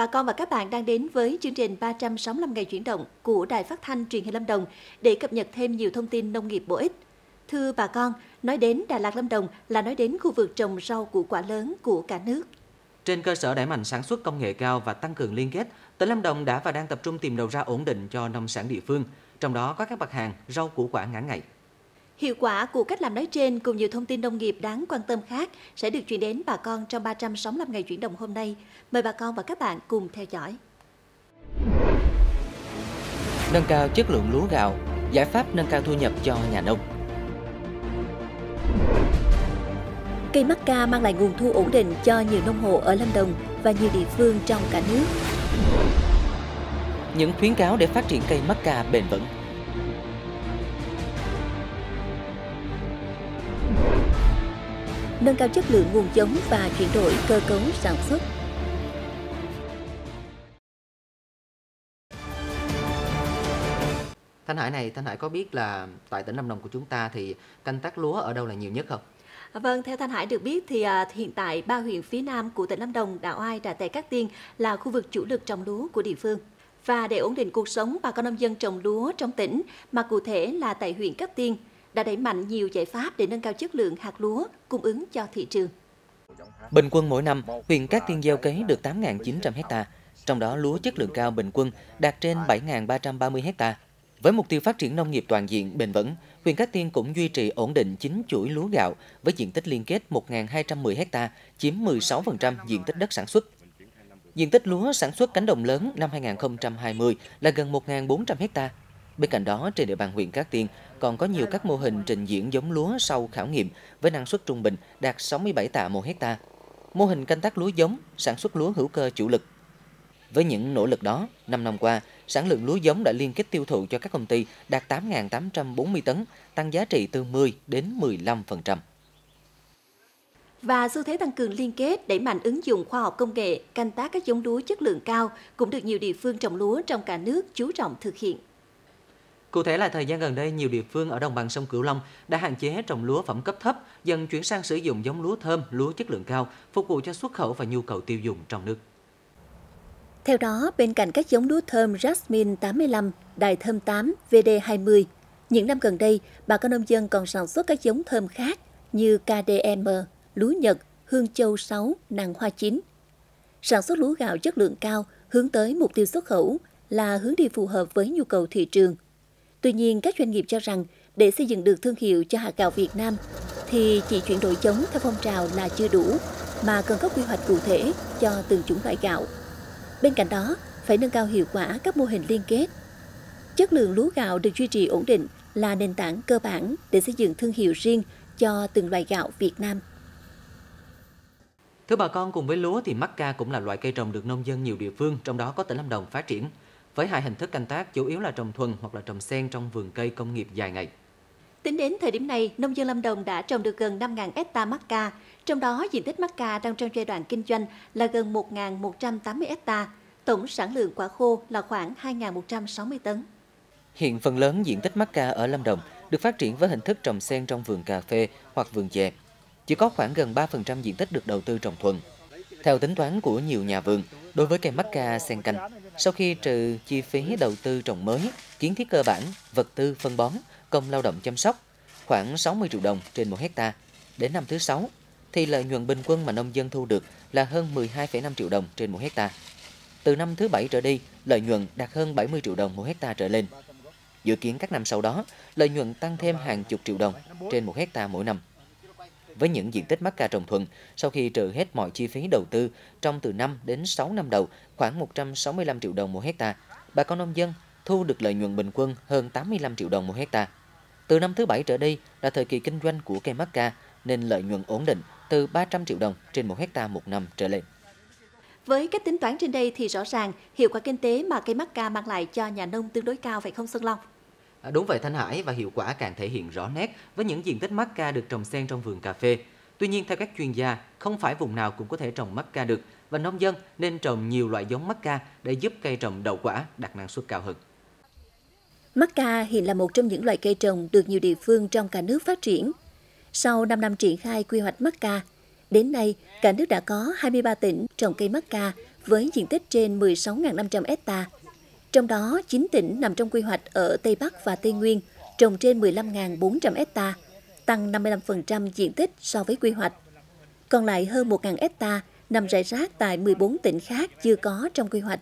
Bà con và các bạn đang đến với chương trình 365 ngày chuyển động của Đài Phát thanh Truyền hình Lâm Đồng để cập nhật thêm nhiều thông tin nông nghiệp bổ ích. Thưa bà con, nói đến Đà Lạt Lâm Đồng là nói đến khu vực trồng rau củ quả lớn của cả nước. Trên cơ sở đẩy mạnh sản xuất công nghệ cao và tăng cường liên kết, tỉnh Lâm Đồng đã và đang tập trung tìm đầu ra ổn định cho nông sản địa phương, trong đó có các mặt hàng rau củ quả ngắn ngày. Hiệu quả của cách làm nói trên cùng nhiều thông tin nông nghiệp đáng quan tâm khác sẽ được chuyển đến bà con trong 365 ngày chuyển động hôm nay. Mời bà con và các bạn cùng theo dõi. Nâng cao chất lượng lúa gạo, giải pháp nâng cao thu nhập cho nhà nông. Cây mắc ca mang lại nguồn thu ổn định cho nhiều nông hộ ở Lâm Đồng và nhiều địa phương trong cả nước. Những khuyến cáo để phát triển cây mắc ca bền vững. Nâng cao chất lượng nguồn giống và chuyển đổi cơ cấu sản xuất. Thanh Hải này, Thanh Hải có biết là tại tỉnh Lâm Đồng của chúng ta thì canh tác lúa ở đâu là nhiều nhất không? Vâng, theo Thanh Hải được biết thì à, hiện tại ba huyện phía nam của tỉnh Lâm Đồng, Đạo Oai, Đà Tẻ, Cát Tiên là khu vực chủ lực trồng lúa của địa phương. Và để ổn định cuộc sống bà con nông dân trồng lúa trong tỉnh, mà cụ thể là tại huyện Cát Tiên, đã đẩy mạnh nhiều giải pháp để nâng cao chất lượng hạt lúa cung ứng cho thị trường. Bình quân mỗi năm, huyện Cát Tiên gieo cấy được 8.900 hecta, trong đó lúa chất lượng cao bình quân đạt trên 7.330 hecta. Với mục tiêu phát triển nông nghiệp toàn diện bền vững, huyện Cát Tiên cũng duy trì ổn định chính chuỗi lúa gạo với diện tích liên kết 1.210 hecta, chiếm 16% diện tích đất sản xuất. Diện tích lúa sản xuất cánh đồng lớn năm 2020 là gần 1.400 hecta, Bên cạnh đó, trên địa bàn huyện Cát Tiên còn có nhiều các mô hình trình diễn giống lúa sau khảo nghiệm với năng suất trung bình đạt 67 tạ một hecta. Mô hình canh tác lúa giống, sản xuất lúa hữu cơ chủ lực. Với những nỗ lực đó, 5 năm qua, sản lượng lúa giống đã liên kết tiêu thụ cho các công ty đạt 8.840 tấn, tăng giá trị từ 10 đến 15%. Và xu thế tăng cường liên kết, đẩy mạnh ứng dụng khoa học công nghệ, canh tác các giống lúa chất lượng cao cũng được nhiều địa phương trồng lúa trong cả nước chú trọng thực hiện. Cụ thể là thời gian gần đây, nhiều địa phương ở đồng bằng sông Cửu Long đã hạn chế trồng lúa phẩm cấp thấp, dần chuyển sang sử dụng giống lúa thơm, lúa chất lượng cao, phục vụ cho xuất khẩu và nhu cầu tiêu dùng trong nước. Theo đó, bên cạnh các giống lúa thơm Jasmine 85, Đài thơm 8, VD20, những năm gần đây, bà con nông dân còn sản xuất các giống thơm khác như KDM, lúa Nhật, Hương Châu 6, nàng hoa chín. Sản xuất lúa gạo chất lượng cao hướng tới mục tiêu xuất khẩu là hướng đi phù hợp với nhu cầu thị trường – Tuy nhiên, các doanh nghiệp cho rằng để xây dựng được thương hiệu cho hạt gạo Việt Nam thì chỉ chuyển đổi giống theo phong trào là chưa đủ, mà cần có quy hoạch cụ thể cho từng chủng loại gạo. Bên cạnh đó, phải nâng cao hiệu quả các mô hình liên kết. Chất lượng lúa gạo được duy trì ổn định là nền tảng cơ bản để xây dựng thương hiệu riêng cho từng loại gạo Việt Nam. Thưa bà con, cùng với lúa thì mắc ca cũng là loại cây trồng được nông dân nhiều địa phương, trong đó có tỉnh Lâm Đồng phát triển với hai hình thức canh tác chủ yếu là trồng thuần hoặc là trồng xen trong vườn cây công nghiệp dài ngày. Tính đến thời điểm này, nông dân Lâm Đồng đã trồng được gần 5.000 hecta mắc ca, trong đó diện tích mắc ca đang trong giai đoạn kinh doanh là gần 1.180 hecta, tổng sản lượng quả khô là khoảng 2.160 tấn. Hiện phần lớn diện tích mắc ca ở Lâm Đồng được phát triển với hình thức trồng xen trong vườn cà phê hoặc vườn chè. Chỉ có khoảng gần 3% diện tích được đầu tư trồng thuần. Theo tính toán của nhiều nhà vườn, đối với cây mắc ca sen canh, sau khi trừ chi phí đầu tư trồng mới, kiến thiết cơ bản, vật tư phân bón, công lao động chăm sóc, khoảng 60 triệu đồng trên một hecta. Đến năm thứ 6, thì lợi nhuận bình quân mà nông dân thu được là hơn 12,5 triệu đồng trên một hecta. Từ năm thứ 7 trở đi, lợi nhuận đạt hơn 70 triệu đồng một hecta trở lên. Dự kiến các năm sau đó, lợi nhuận tăng thêm hàng chục triệu đồng trên một hecta mỗi năm với những diện tích mắc ca trồng thuần, sau khi trừ hết mọi chi phí đầu tư trong từ 5 đến 6 năm đầu, khoảng 165 triệu đồng một hecta. Bà con nông dân thu được lợi nhuận bình quân hơn 85 triệu đồng một hecta. Từ năm thứ bảy trở đi là thời kỳ kinh doanh của cây mắc ca, nên lợi nhuận ổn định từ 300 triệu đồng trên một hecta một năm trở lên. Với cách tính toán trên đây thì rõ ràng hiệu quả kinh tế mà cây mắc ca mang lại cho nhà nông tương đối cao, phải không Xuân Long? À, đúng vậy Thanh Hải và hiệu quả càng thể hiện rõ nét với những diện tích mắc ca được trồng xen trong vườn cà phê. Tuy nhiên theo các chuyên gia, không phải vùng nào cũng có thể trồng mắc ca được và nông dân nên trồng nhiều loại giống mắc ca để giúp cây trồng đậu quả đạt năng suất cao hơn. Mắc ca hiện là một trong những loại cây trồng được nhiều địa phương trong cả nước phát triển. Sau 5 năm triển khai quy hoạch mắc ca, Đến nay, cả nước đã có 23 tỉnh trồng cây mắc ca với diện tích trên 16.500 hectare trong đó, 9 tỉnh nằm trong quy hoạch ở Tây Bắc và Tây Nguyên trồng trên 15.400 hecta, tăng 55% diện tích so với quy hoạch. Còn lại hơn 1.000 hecta nằm rải rác tại 14 tỉnh khác chưa có trong quy hoạch.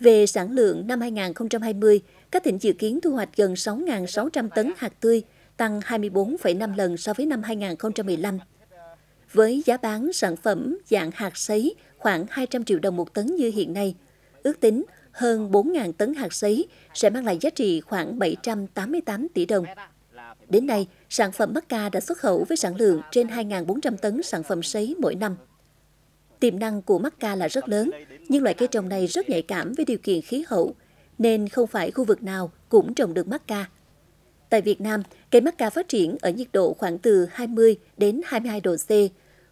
Về sản lượng năm 2020, các tỉnh dự kiến thu hoạch gần 6.600 tấn hạt tươi, tăng 24,5 lần so với năm 2015. Với giá bán sản phẩm dạng hạt sấy khoảng 200 triệu đồng một tấn như hiện nay, ước tính hơn 4.000 tấn hạt sấy sẽ mang lại giá trị khoảng 788 tỷ đồng. Đến nay, sản phẩm mắc ca đã xuất khẩu với sản lượng trên 2.400 tấn sản phẩm sấy mỗi năm. Tiềm năng của mắc ca là rất lớn, nhưng loại cây trồng này rất nhạy cảm với điều kiện khí hậu, nên không phải khu vực nào cũng trồng được mắc ca. Tại Việt Nam, cây mắc ca phát triển ở nhiệt độ khoảng từ 20 đến 22 độ C,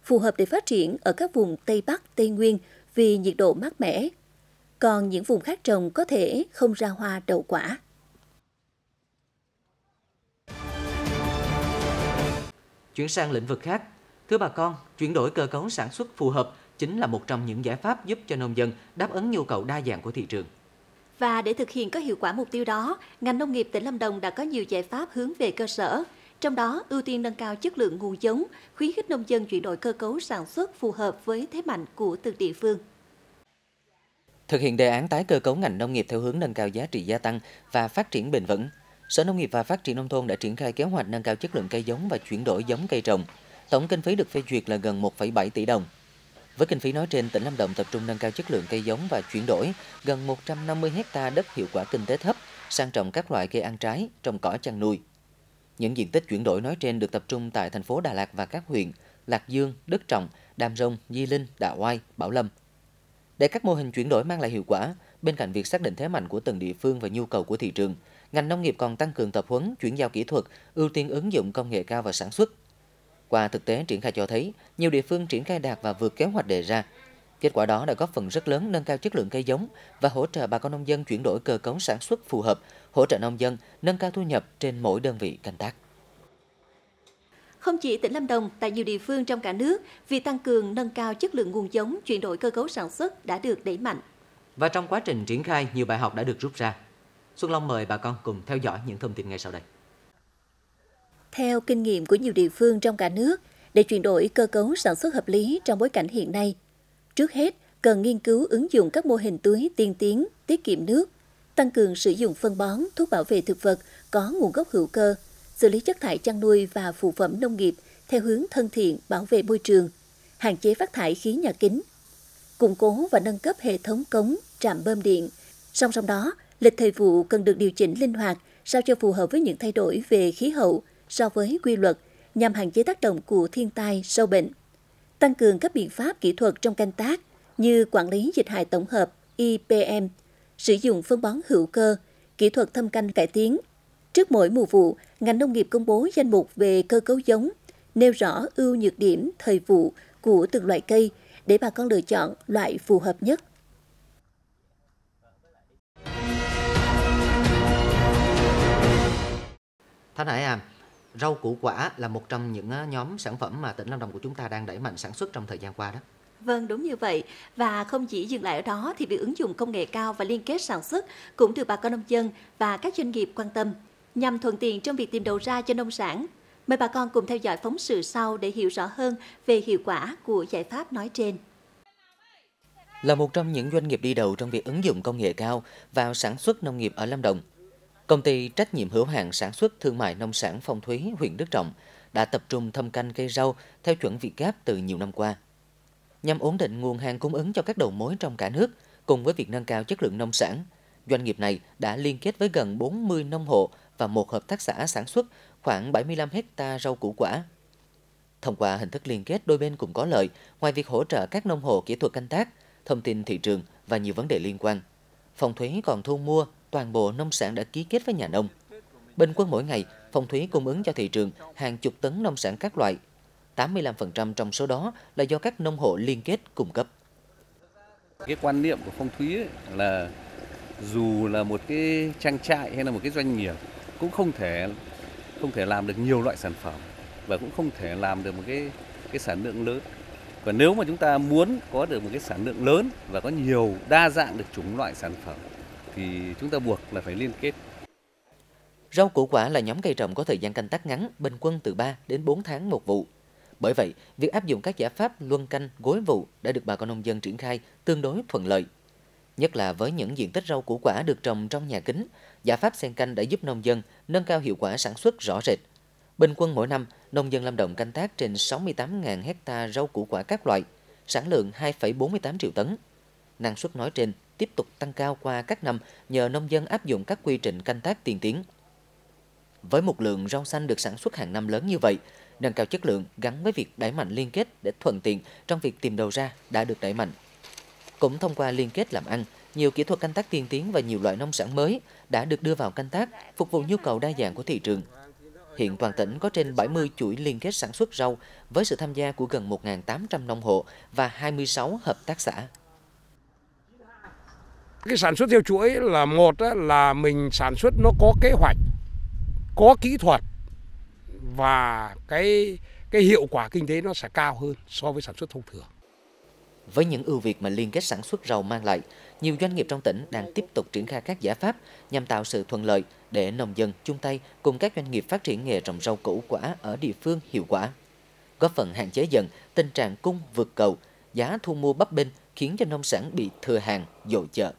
phù hợp để phát triển ở các vùng Tây Bắc, Tây Nguyên vì nhiệt độ mát mẻ. Còn những vùng khác trồng có thể không ra hoa đậu quả. Chuyển sang lĩnh vực khác, thưa bà con, chuyển đổi cơ cấu sản xuất phù hợp chính là một trong những giải pháp giúp cho nông dân đáp ứng nhu cầu đa dạng của thị trường. Và để thực hiện có hiệu quả mục tiêu đó, ngành nông nghiệp tỉnh Lâm Đồng đã có nhiều giải pháp hướng về cơ sở, trong đó ưu tiên nâng cao chất lượng nguồn giống, khuyến khích nông dân chuyển đổi cơ cấu sản xuất phù hợp với thế mạnh của từng địa phương. Thực hiện đề án tái cơ cấu ngành nông nghiệp theo hướng nâng cao giá trị gia tăng và phát triển bền vững, Sở Nông nghiệp và Phát triển Nông thôn đã triển khai kế hoạch nâng cao chất lượng cây giống và chuyển đổi giống cây trồng. Tổng kinh phí được phê duyệt là gần 1,7 tỷ đồng. Với kinh phí nói trên, tỉnh Lâm Đồng tập trung nâng cao chất lượng cây giống và chuyển đổi gần 150 hecta đất hiệu quả kinh tế thấp sang trồng các loại cây ăn trái, trồng cỏ chăn nuôi. Những diện tích chuyển đổi nói trên được tập trung tại thành phố Đà Lạt và các huyện Lạc Dương, Đức Trọng, Đàm Rông, Di Linh, Đạ Oai, Bảo Lâm. Để các mô hình chuyển đổi mang lại hiệu quả, bên cạnh việc xác định thế mạnh của từng địa phương và nhu cầu của thị trường, ngành nông nghiệp còn tăng cường tập huấn, chuyển giao kỹ thuật, ưu tiên ứng dụng công nghệ cao vào sản xuất, qua thực tế triển khai cho thấy, nhiều địa phương triển khai đạt và vượt kế hoạch đề ra. Kết quả đó đã góp phần rất lớn nâng cao chất lượng cây giống và hỗ trợ bà con nông dân chuyển đổi cơ cấu sản xuất phù hợp, hỗ trợ nông dân nâng cao thu nhập trên mỗi đơn vị canh tác. Không chỉ tỉnh Lâm Đồng, tại nhiều địa phương trong cả nước, việc tăng cường nâng cao chất lượng nguồn giống, chuyển đổi cơ cấu sản xuất đã được đẩy mạnh. Và trong quá trình triển khai, nhiều bài học đã được rút ra. Xuân Long mời bà con cùng theo dõi những thông tin ngay sau đây. Theo kinh nghiệm của nhiều địa phương trong cả nước, để chuyển đổi cơ cấu sản xuất hợp lý trong bối cảnh hiện nay, trước hết cần nghiên cứu ứng dụng các mô hình tưới tiên tiến, tiết kiệm nước, tăng cường sử dụng phân bón, thuốc bảo vệ thực vật có nguồn gốc hữu cơ, xử lý chất thải chăn nuôi và phụ phẩm nông nghiệp theo hướng thân thiện bảo vệ môi trường, hạn chế phát thải khí nhà kính, củng cố và nâng cấp hệ thống cống, trạm bơm điện. Song song đó, lịch thời vụ cần được điều chỉnh linh hoạt sao cho phù hợp với những thay đổi về khí hậu, so với quy luật nhằm hạn chế tác động của thiên tai, sâu bệnh. Tăng cường các biện pháp kỹ thuật trong canh tác như quản lý dịch hại tổng hợp IPM, sử dụng phân bón hữu cơ, kỹ thuật thâm canh cải tiến. Trước mỗi mùa vụ, ngành nông nghiệp công bố danh mục về cơ cấu giống, nêu rõ ưu nhược điểm thời vụ của từng loại cây để bà con lựa chọn loại phù hợp nhất. Thanh Hải à, rau củ quả là một trong những nhóm sản phẩm mà tỉnh Lâm Đồng của chúng ta đang đẩy mạnh sản xuất trong thời gian qua đó. Vâng, đúng như vậy. Và không chỉ dừng lại ở đó thì việc ứng dụng công nghệ cao và liên kết sản xuất cũng được bà con nông dân và các doanh nghiệp quan tâm nhằm thuận tiện trong việc tìm đầu ra cho nông sản. Mời bà con cùng theo dõi phóng sự sau để hiểu rõ hơn về hiệu quả của giải pháp nói trên. Là một trong những doanh nghiệp đi đầu trong việc ứng dụng công nghệ cao vào sản xuất nông nghiệp ở Lâm Đồng, Công ty trách nhiệm hữu hạn sản xuất thương mại nông sản Phong Thúy, huyện Đức Trọng đã tập trung thâm canh cây rau theo chuẩn Việt Gáp từ nhiều năm qua. Nhằm ổn định nguồn hàng cung ứng cho các đầu mối trong cả nước, cùng với việc nâng cao chất lượng nông sản, doanh nghiệp này đã liên kết với gần 40 nông hộ và một hợp tác xã sản xuất khoảng 75 hecta rau củ quả. Thông qua hình thức liên kết đôi bên cùng có lợi, ngoài việc hỗ trợ các nông hộ kỹ thuật canh tác, thông tin thị trường và nhiều vấn đề liên quan. Phòng thuế còn thu mua, toàn bộ nông sản đã ký kết với nhà nông. Bình quân mỗi ngày, Phong thuế cung ứng cho thị trường hàng chục tấn nông sản các loại. 85% trong số đó là do các nông hộ liên kết cung cấp. Cái quan niệm của Phong Thúy là dù là một cái trang trại hay là một cái doanh nghiệp cũng không thể không thể làm được nhiều loại sản phẩm và cũng không thể làm được một cái cái sản lượng lớn. Còn nếu mà chúng ta muốn có được một cái sản lượng lớn và có nhiều đa dạng được chủng loại sản phẩm thì chúng ta buộc là phải liên kết. Rau củ quả là nhóm cây trồng có thời gian canh tác ngắn, bình quân từ 3 đến 4 tháng một vụ. Bởi vậy, việc áp dụng các giải pháp luân canh, gối vụ đã được bà con nông dân triển khai tương đối thuận lợi. Nhất là với những diện tích rau củ quả được trồng trong nhà kính, giải pháp xen canh đã giúp nông dân nâng cao hiệu quả sản xuất rõ rệt. Bình quân mỗi năm, nông dân Lâm Đồng canh tác trên 68.000 hecta rau củ quả các loại, sản lượng 2,48 triệu tấn. Năng suất nói trên tiếp tục tăng cao qua các năm nhờ nông dân áp dụng các quy trình canh tác tiên tiến. Với một lượng rau xanh được sản xuất hàng năm lớn như vậy, nâng cao chất lượng gắn với việc đẩy mạnh liên kết để thuận tiện trong việc tìm đầu ra đã được đẩy mạnh. Cũng thông qua liên kết làm ăn, nhiều kỹ thuật canh tác tiên tiến và nhiều loại nông sản mới đã được đưa vào canh tác, phục vụ nhu cầu đa dạng của thị trường. Hiện toàn tỉnh có trên 70 chuỗi liên kết sản xuất rau với sự tham gia của gần 1.800 nông hộ và 26 hợp tác xã. Cái sản xuất theo chuỗi là một là mình sản xuất nó có kế hoạch, có kỹ thuật và cái cái hiệu quả kinh tế nó sẽ cao hơn so với sản xuất thông thường. Với những ưu việt mà liên kết sản xuất rau mang lại, nhiều doanh nghiệp trong tỉnh đang tiếp tục triển khai các giải pháp nhằm tạo sự thuận lợi để nông dân chung tay cùng các doanh nghiệp phát triển nghề trồng rau củ quả ở địa phương hiệu quả, góp phần hạn chế dần tình trạng cung vượt cầu, giá thu mua bấp bênh khiến cho nông sản bị thừa hàng dội chợ.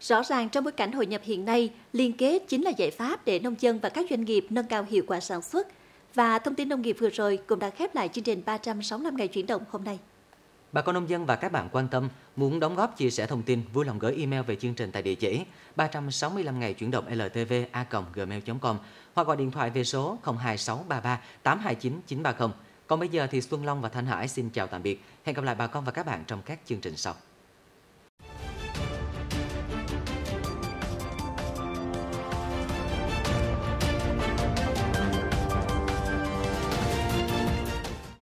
Rõ ràng trong bối cảnh hội nhập hiện nay, liên kết chính là giải pháp để nông dân và các doanh nghiệp nâng cao hiệu quả sản xuất. Và thông tin nông nghiệp vừa rồi cũng đã khép lại chương trình 365 ngày chuyển động hôm nay. Bà con nông dân và các bạn quan tâm, muốn đóng góp chia sẻ thông tin, vui lòng gửi email về chương trình tại địa chỉ 365 ngày chuyển động ltv a.gmail.com hoặc gọi điện thoại về số 02633 829 930. Còn bây giờ thì Xuân Long và Thanh Hải xin chào tạm biệt. Hẹn gặp lại bà con và các bạn trong các chương trình sau.